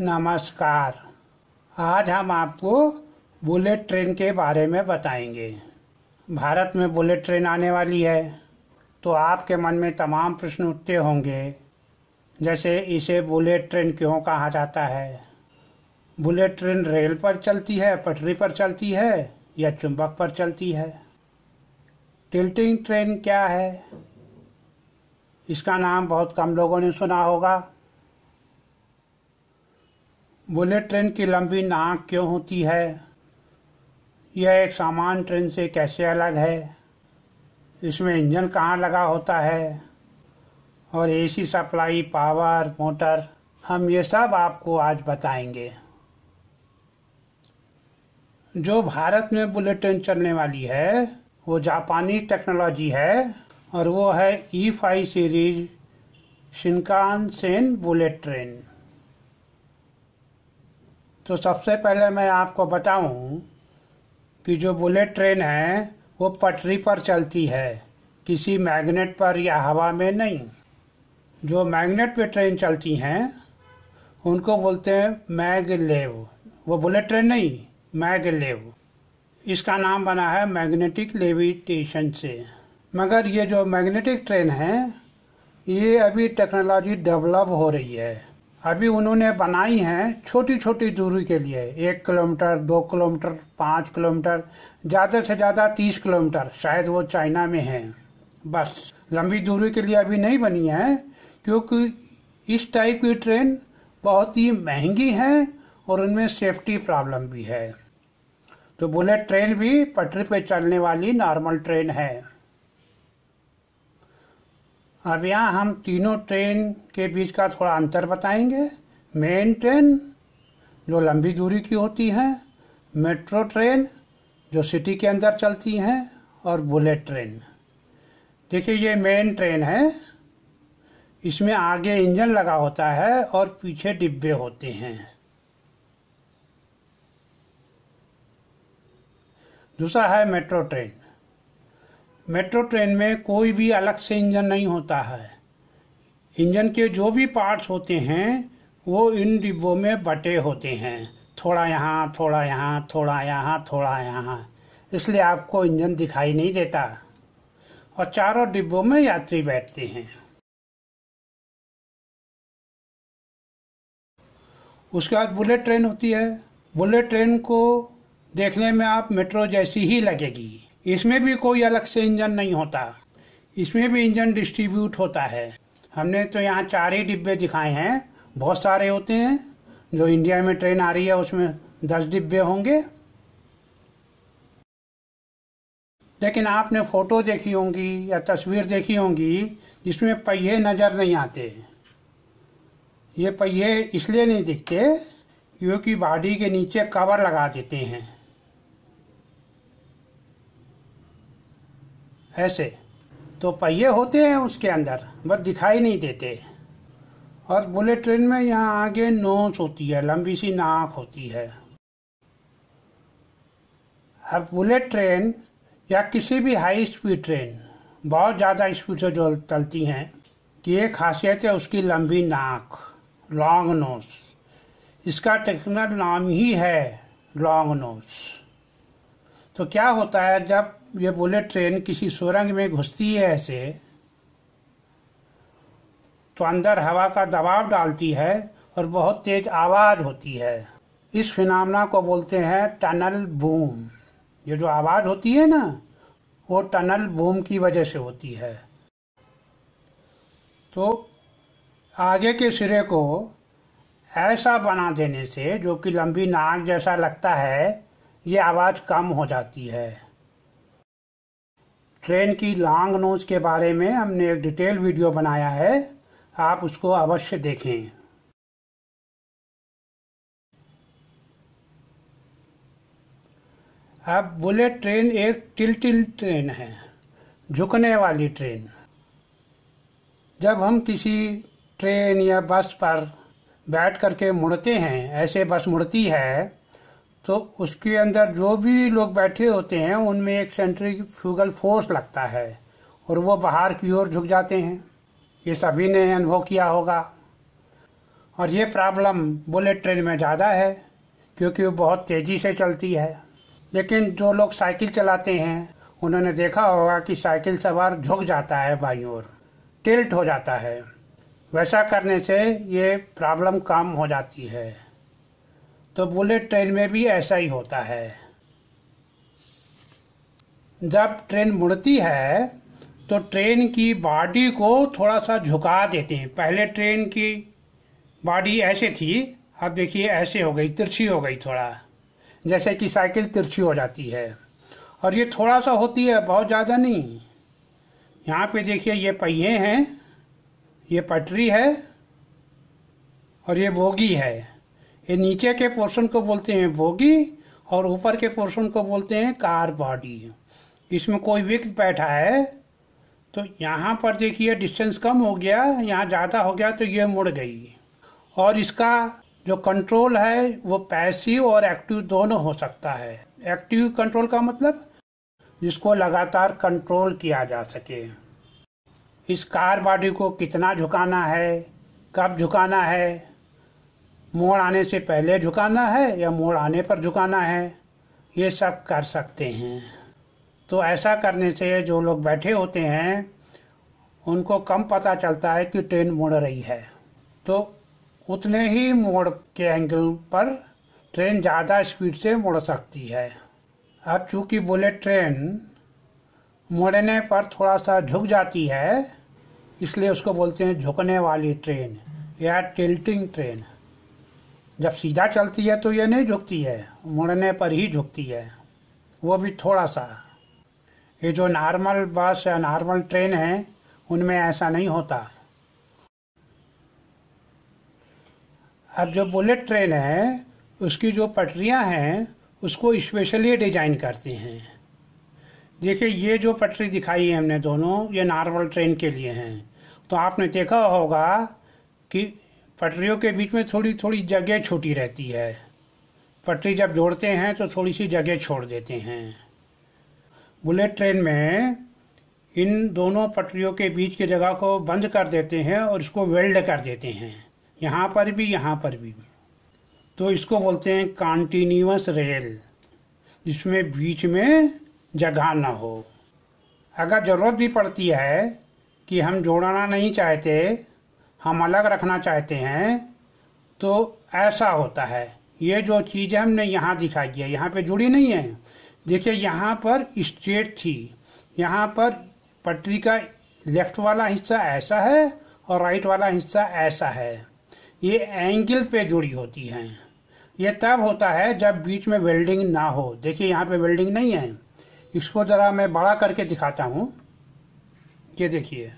नमस्कार। आज हम आपको बुलेट ट्रेन के बारे में बताएँगे। भारत में बुलेट ट्रेन आने वाली है तो आपके मन में तमाम प्रश्न उठते होंगे, जैसे इसे बुलेट ट्रेन क्यों कहा जाता है? बुलेट ट्रेन रेल पर चलती है, पटरी पर चलती है, या चुंबक पर चलती है? टिल्टिंग ट्रेन क्या है? इसका नाम बहुत कम लोगों ने सुना होगा। बुलेट ट्रेन की लंबी नाक क्यों होती है? यह एक सामान्य ट्रेन से कैसे अलग है? इसमें इंजन कहाँ लगा होता है? और एसी सप्लाई, पावर, मोटर, हम ये सब आपको आज बताएँगे। जो भारत में बुलेट ट्रेन चलने वाली है, वो जापानी टेक्नोलॉजी है और वो है E five series Shinkansen bullet train. तो सबसे पहले मैं आपको बताऊँ कि जो बुलेट ट्रेन है, वो पटरी पर चलती है। किसी मैग्नेट पर या हवा में नहीं। जो मैग्नेट पे ट्रेन चलती हैं, उनको बोलते हैं मैगलेव। वो बुलेट ट्रेन नहीं, मैगलेव। इसका नाम बना है मैग्नेटिक लेविटेशन से। मगर ये जो मैग्नेटिक ट्रेन है, ये अभी टेक्नोलॉजी डेवलप हो रही है। अभी उन्होंने बनाई हैं छोटी छोटी दूरी के लिए। एक किलोमीटर, दो किलोमीटर, पाँच किलोमीटर, ज़्यादा से ज़्यादा तीस किलोमीटर, शायद वो चाइना में हैं। बस, लंबी दूरी के लिए अभी नहीं बनी है, क्योंकि इस टाइप की ट्रेन बहुत ही महँगी है और उनमें सेफ्टी प्रॉब्लम भी है। तो बुलेट ट्रेन भी पटरी पे चलने वाली नॉर्मल ट्रेन है। अब यहाँ हम तीनों ट्रेन के बीच का थोड़ा अंतर बताएँगे। मेन ट्रेन, जो लंबी दूरी की होती है, मेट्रो ट्रेन, जो सिटी के अंदर चलती हैं, और बुलेट ट्रेन। देखिए, ये मेन ट्रेन है। इसमें आगे इंजन लगा होता है और पीछे डिब्बे होते हैं। दूसरा है मेट्रो ट्रेन। मेट्रो ट्रेन में कोई भी अलग से इंजन नहीं होता है। इंजन के जो भी पार्ट्स होते हैं, वो इन डिब्बों में बटे होते हैं। थोड़ा यहाँ थोड़ा यहाँ थोड़ा यहाँ थोड़ा यहाँ। इसलिए आपको इंजन दिखाई नहीं देता। और चारों डिब्बों में यात्री बैठते हैं। उसके बाद बुलेट ट्रेन होती है। बुलेट ट्रेन को देखने में आप मेट्रो जैसी ही लगेगी। इसमें भी कोई अलग से इंजन नहीं होता। इसमें भी इंजन डिस्ट्रीब्यूट होता है। हमने तो यहाँ चार ही डिब्बे दिखाए हैं। बहुत सारे होते हैं। जो इंडिया में ट्रेन आ रही है, उसमें दस डिब्बे होंगे। लेकिन आपने फ़ोटो देखी होंगी या तस्वीर देखी होंगी, जिसमें पहिए नज़र नहीं आते। ये पहिए इसलिए नहीं दिखते, क्योंकि बॉडी के नीचे कवर लगा देते हैं। ऐसे। तो पहिए होते हैं उसके अंदर, बस दिखाई नहीं देते। और बुलेट ट्रेन में यहाँ आगे नोच होती है, लंबी सी नाक होती है। अब बुलेट ट्रेन या किसी भी हाई स्पीड ट्रेन, बहुत ज़्यादा स्पीड से जो चलती हैं, कि एक खासियत है उसकी लंबी नाक लॉन्ग नोस इसका टेक्निकल नाम ही है लॉन्ग नोस तो क्या होता है जब ये बुलेट ट्रेन किसी सुरंग में घुसती है ऐसे तो अंदर हवा का दबाव डालती है और बहुत तेज आवाज़ होती है। इस फिनामना को बोलते हैं टनल बूम। ये जो आवाज़ होती है ना, वो टनल बूम की वजह से होती है। तो आगे के सिरे को ऐसा बना देने से, जो कि लंबी नाक जैसा लगता है, ये आवाज़ कम हो जाती है। ट्रेन की लॉन्ग नोज़ के बारे में हमने एक डिटेल वीडियो बनाया है। आप उसको अवश्य देखें। अब बुलेट ट्रेन एक टिल ट्रेन है, झुकने वाली ट्रेन। जब हम किसी ट्रेन या बस पर बैठ करके मुड़ते हैं, ऐसे बस मुड़ती है तो उसके अंदर जो भी लोग बैठे होते हैं, उनमें एक सेंट्रीफ्यूगल फोर्स लगता है और वो बाहर की ओर झुक जाते हैं। ये सभी ने अनुभव किया होगा। और ये प्रॉब्लम बुलेट ट्रेन में ज़्यादा है, क्योंकि वो बहुत तेज़ी से चलती है। लेकिन जो लोग साइकिल चलाते हैं, उन्होंने देखा होगा कि साइकिल सवार झुक जाता है बाई ओर टिल्ट हो जाता है। वैसा करने से ये प्रॉब्लम कम हो जाती है। तो बुलेट ट्रेन में भी ऐसा ही होता है। जब ट्रेन मुड़ती है तो ट्रेन की बॉडी को थोड़ा सा झुका देते हैं। पहले ट्रेन की बॉडी ऐसे थी, अब देखिए ऐसे हो गई, तिरछी हो गई थोड़ा। जैसे कि साइकिल तिरछी हो जाती है। और ये थोड़ा सा होती है, बहुत ज़्यादा नहीं। यहाँ पे देखिए ये पहिए हैं, ये पटरी है, और ये बोगी है। ये नीचे के पोर्शन को बोलते हैं बोगी और ऊपर के पोर्शन को बोलते हैं कार बॉडी इसमें कोई व्यक्ति बैठा है तो यहाँ पर देखिए डिस्टेंस कम हो गया, यहाँ ज़्यादा हो गया तो ये मुड़ गई। और इसका जो कंट्रोल है, वो पैसिव और एक्टिव दोनों हो सकता है। एक्टिव कंट्रोल का मतलब जिसको लगातार कंट्रोल किया जा सके। इस कार बॉडी को कितना झुकाना है, कब झुकाना है मोड़ आने से पहले झुकाना है या मोड़ आने पर झुकाना है? ये सब कर सकते हैं। तो ऐसा करने से जो लोग बैठे होते हैं, उनको कम पता चलता है कि ट्रेन मुड़ रही है। तो उतने ही मोड़ के एंगल पर ट्रेन ज़्यादा स्पीड से मुड़ सकती है। अब चूँकि बुलेट ट्रेन मुड़ने पर थोड़ा सा झुक जाती है, इसलिए उसको बोलते हैं झुकने वाली ट्रेन या टिल्टिंग ट्रेन जब सीधा चलती है तो ये नहीं झुकती है, मुड़ने पर ही झुकती है। वो भी थोड़ा सा ये जो नॉर्मल बस या नॉर्मल ट्रेन है, उनमें ऐसा नहीं होता। अब जो बुलेट ट्रेन है, उसकी जो पटरियाँ हैं, उसको स्पेशली डिज़ाइन करते हैं। देखिए, ये जो पटरी दिखाई है हमने दोनों, ये नॉर्मल ट्रेन के लिए हैं। तो आपने देखा होगा कि पटरियों के बीच में थोड़ी थोड़ी जगह छोटी रहती है। पटरी जब जोड़ते हैं तो थोड़ी सी जगह छोड़ देते हैं। बुलेट ट्रेन में इन दोनों पटरियों के बीच की जगह को बंद कर देते हैं और इसको वेल्ड कर देते हैं। यहाँ पर भी, यहाँ पर भी। तो इसको बोलते हैं कॉन्टीन्यूस रेल जिसमें बीच में जगह ना हो। अगर ज़रूरत भी पड़ती है कि हम जोड़ना नहीं चाहते हम अलग रखना चाहते हैं तो ऐसा होता है। ये जो चीज़ हमने यहाँ दिखाई है यहाँ पे जुड़ी नहीं है। देखिए, यहाँ पर स्ट्रेट थी। यहाँ पर पटरी का लेफ़्ट वाला हिस्सा ऐसा है और राइट वाला हिस्सा ऐसा है। ये एंगल पे जुड़ी होती हैं। ये तब होता है जब बीच में वेल्डिंग ना हो। देखिए, यहाँ पे वेल्डिंग नहीं है। इसको ज़रा मैं बड़ा करके दिखाता हूँ। ये देखिए।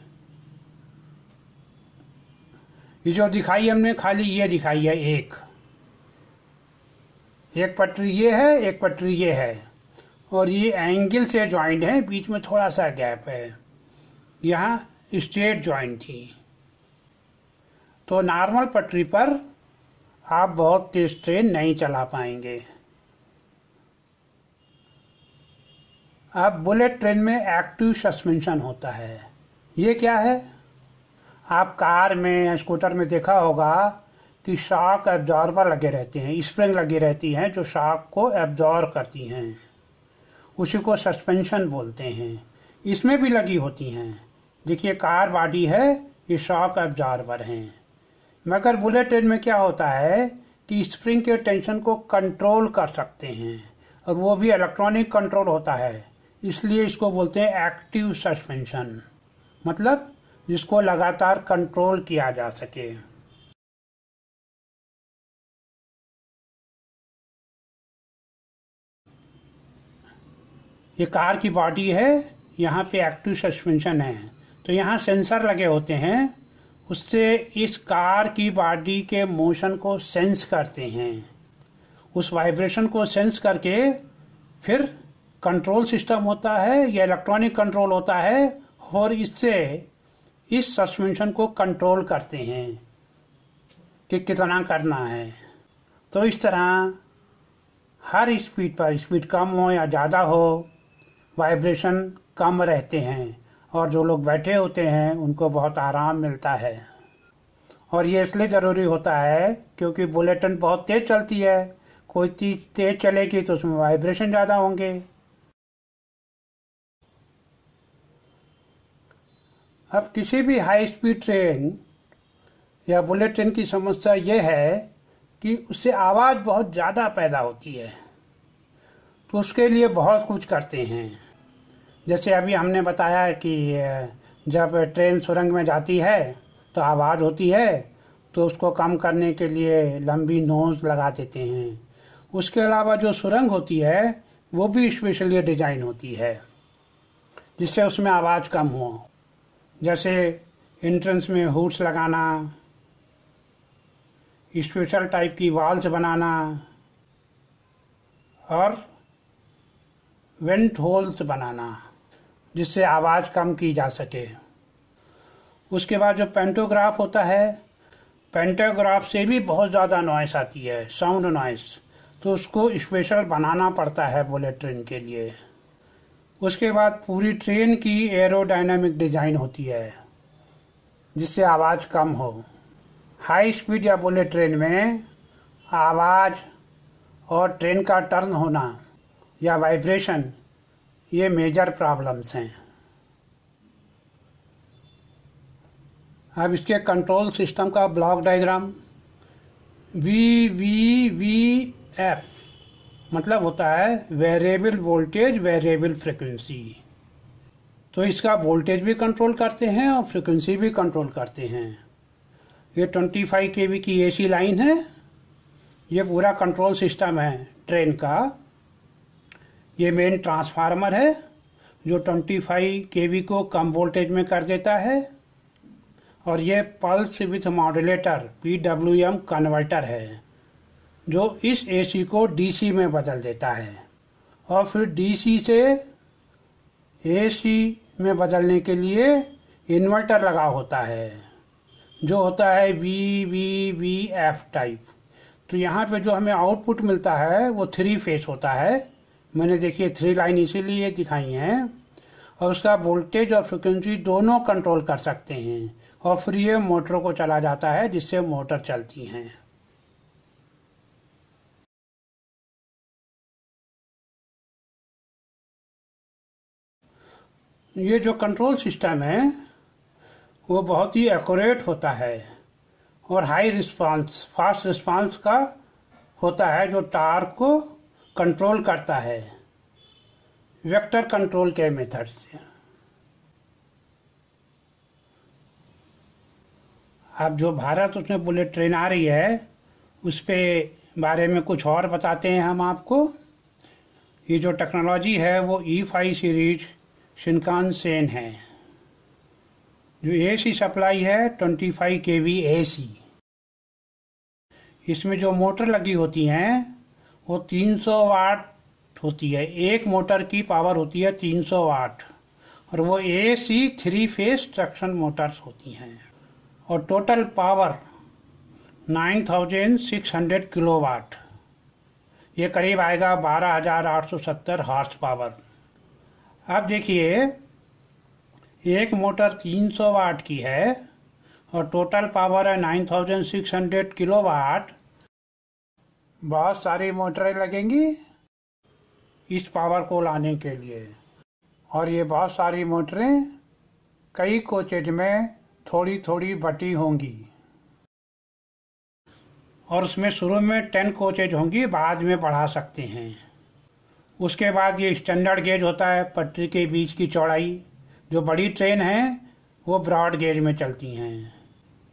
ये जो दिखाई हमने, खाली ये दिखाई है, एक। एक पटरी ये है, एक पटरी ये है। और ये एंगल से ज्वाइंट है, बीच में थोड़ा सा गैप है। यहाँ स्ट्रेट ज्वाइंट थी। तो नॉर्मल पटरी पर आप बहुत तेज ट्रेन नहीं चला पाएँगे। अब बुलेट ट्रेन में एक्टिव सस्पेंशन होता है। ये क्या है? आप कार में या स्कूटर में देखा होगा कि शॉक एब्जॉर्बर लगे रहते हैं, स्प्रिंग लगी रहती हैं जो शॉक को एब्जॉर्ब करती हैं। उसी को सस्पेंशन बोलते हैं। इसमें भी लगी होती हैं। देखिए, कार बॉडी है, ये शॉक एब्जॉर्बर हैं। मगर बुलेट ट्रेन में क्या होता है कि स्प्रिंग के टेंशन को कंट्रोल कर सकते हैं और वो भी इलेक्ट्रॉनिक कंट्रोल होता है। इसलिए इसको बोलते हैं एक्टिव सस्पेंशन। मतलब जिसको लगातार कंट्रोल किया जा सके। ये कार की बॉडी है, यहाँ पे एक्टिव सस्पेंशन है। तो यहाँ सेंसर लगे होते हैं, उससे इस कार की बॉडी के मोशन को सेंस करते हैं। उस वाइब्रेशन को सेंस करके फिर कंट्रोल सिस्टम होता है, या इलेक्ट्रॉनिक कंट्रोल होता है, और इससे इस सस्पेंशन को कंट्रोल करते हैं कि कितना करना है। तो इस तरह हर स्पीड पर स्पीड कम हो या ज़्यादा हो वाइब्रेशन कम रहते हैं और जो लोग बैठे होते हैं, उनको बहुत आराम मिलता है। और ये इसलिए ज़रूरी होता है क्योंकि बुलेट ट्रेन बहुत तेज़ चलती है। कोई चीज़ तेज़ चलेगी तो उसमें वाइब्रेशन ज़्यादा होंगे। अब किसी भी हाई स्पीड ट्रेन या बुलेट ट्रेन की समस्या ये है कि उससे आवाज़ बहुत ज़्यादा पैदा होती है। तो उसके लिए बहुत कुछ करते हैं। जैसे अभी हमने बताया कि जब ट्रेन सुरंग में जाती है तो आवाज़ होती है तो उसको कम करने के लिए लंबी नोज़ लगा देते हैं। उसके अलावा जो सुरंग होती है, वो भी स्पेशली डिज़ाइन होती है, जिससे उसमें आवाज़ कम हो। जैसे इंट्रेंस में हुड्स लगाना स्पेशल टाइप की वॉल्स बनाना, और वेंट होल्स बनाना, जिससे आवाज़ कम की जा सके। उसके बाद जो पेंटोग्राफ होता है पेंटोग्राफ से भी बहुत ज़्यादा नॉइस आती है साउंड नॉइस तो उसको स्पेशल बनाना पड़ता है बुलेट ट्रेन के लिए। उसके बाद पूरी ट्रेन की एरोडायनामिक डिज़ाइन होती है, जिससे आवाज़ कम हो। हाई स्पीड या बुलेट ट्रेन में आवाज़ और ट्रेन का टर्न होना या वाइब्रेशन ये मेजर प्रॉब्लम्स हैं। अब इसके कंट्रोल सिस्टम का block diagram V V V F मतलब होता है वेरिएबल वोल्टेज वेरिएबल फ्रिक्वेंसी तो इसका वोल्टेज भी कंट्रोल करते हैं और फ्रिक्वेंसी भी कंट्रोल करते हैं। ये 25 फाइव के की एसी लाइन है। ये पूरा कंट्रोल सिस्टम है ट्रेन का। ये मेन ट्रांसफार्मर है, जो 25 फाइव के को कम वोल्टेज में कर देता है। और ये pulse width modulator P converter है। जो इस एसी को डीसी में बदल देता है। और फिर डीसी से एसी में बदलने के लिए इन्वर्टर लगा होता है, जो होता है V V V F type तो यहाँ पे जो हमें आउटपुट मिलता है, वो थ्री फेस होता है। मैंने देखिए थ्री लाइन इसीलिए दिखाई हैं। और उसका वोल्टेज और फ्रिक्वेंसी दोनों कंट्रोल कर सकते हैं। और फिर ये मोटरों को चला जाता है, जिससे मोटर चलती हैं। ये जो कंट्रोल सिस्टम है, वो बहुत ही एक्यूरेट होता है और हाई रिस्पांस फास्ट रिस्पांस का होता है जो टार को कंट्रोल करता है वेक्टर कंट्रोल के मेथड से। अब जो भारत उसमें बुलेट ट्रेन आ रही है, उस पर बारे में कुछ और बताते हैं हम आपको। ये जो टेक्नोलॉजी है, वो E five series Shinkansen है। जो एसी सप्लाई है 25 फाइव के वी ए इसमें जो मोटर लगी होती हैं, वो 300 वाट होती है। एक मोटर की पावर होती है 300 वाट। और वो A C three phase traction motors होती हैं। और टोटल पावर 9600 किलोवाट ये करीब आएगा 12870 हॉर्स पावर अब देखिए, एक मोटर 300 वाट की है और टोटल पावर है 9600 किलोवाट बहुत सारी मोटरें लगेंगी इस पावर को लाने के लिए। और ये बहुत सारी मोटरें कई कोचेज में थोड़ी थोड़ी बटी होंगी। और उसमें शुरू में टेन कोचेज होंगी, बाद में बढ़ा सकते हैं। उसके बाद ये स्टैंडर्ड गेज होता है, पटरी के बीच की चौड़ाई। जो बड़ी ट्रेन है, वो ब्रॉड गेज में चलती हैं।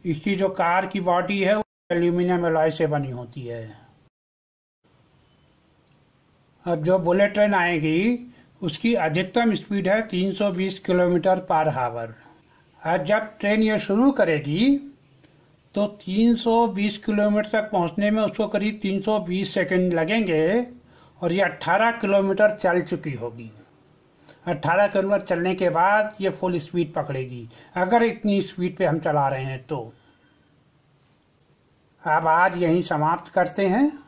इसकी जो कार की बॉडी है, वो एल्यूमिनियम एलॉय से बनी होती है। अब जो बुलेट ट्रेन आएगी, उसकी अधिकतम स्पीड है 320 किलोमीटर पर हावर और जब ट्रेन ये शुरू करेगी तो 320 किलोमीटर तक पहुँचने में उसको करीब 320 सेकंड लगेंगे। और ये 18 किलोमीटर चल चुकी होगी। अट्ठारह किलोमीटर चलने के बाद ये फुल स्पीड पकड़ेगी। अगर इतनी स्पीड पे हम चला रहे हैं तो। अब आज यहीं समाप्त करते हैं।